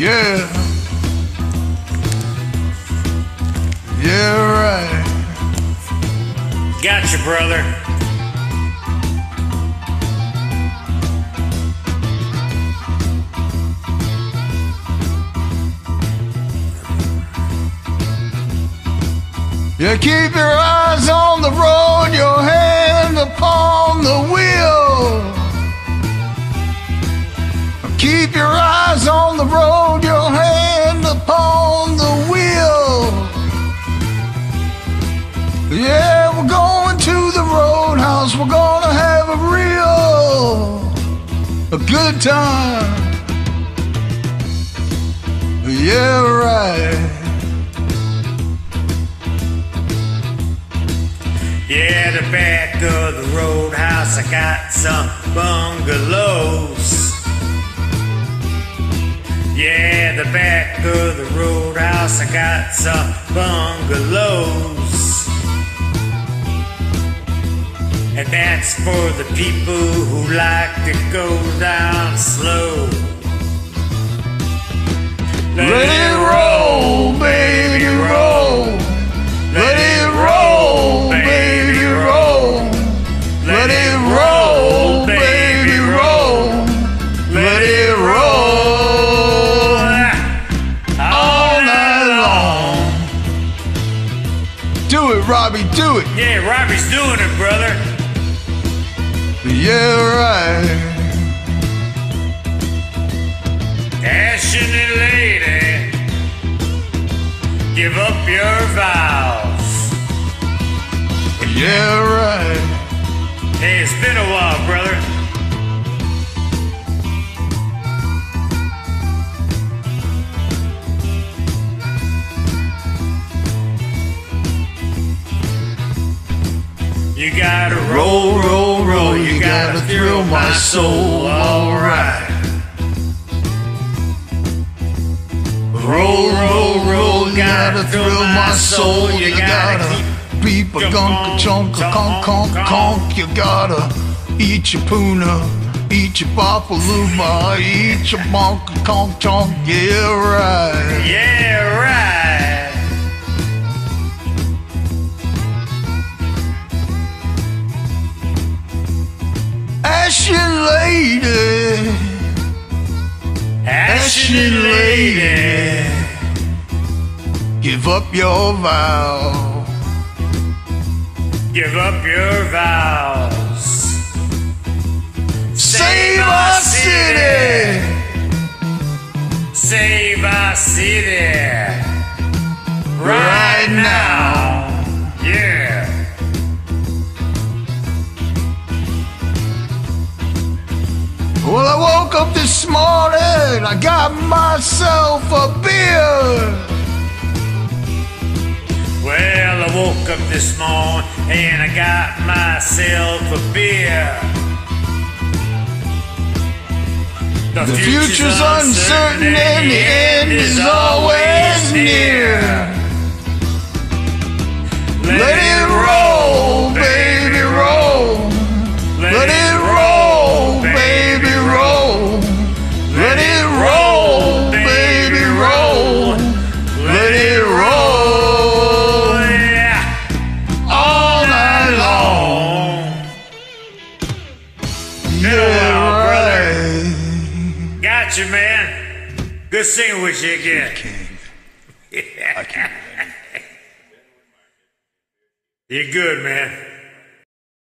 Yeah. Yeah, right. Gotcha, brother. You keep your eyes on the road, your hand upon the wheel. The road, your hand upon the wheel. Yeah, we're going to the roadhouse, we're gonna have a real, a good time. Yeah, right. Yeah, the back of the roadhouse, I got some bungalows. Yeah, the back of the roadhouse, I got some bungalows. And that's for the people who like to go down slow. Yeah, Robbie's doing it, brother. Yeah, right. Passionate lady, give up your vows. Yeah, right. Hey, it's been a while, brother. You gotta roll, roll, roll. You gotta thrill my soul, alright. Roll, roll, roll. You gotta thrill my soul. You gotta beep a gunk a chunk a conk conk conk. You gotta eat your puna, eat your bopaluma, eat your bonk conk chonk. Yeah, right. Yeah, right. Lady. give up your vow. Give up your vows. Save our city. Save our city. Right now. Up this morning, I got myself a beer. Well, I woke up this morning and I got myself a beer. The future's uncertain and the end is always near. Let it roll, right. Gotcha, man. Good singing with you again. King. I can You're good, man.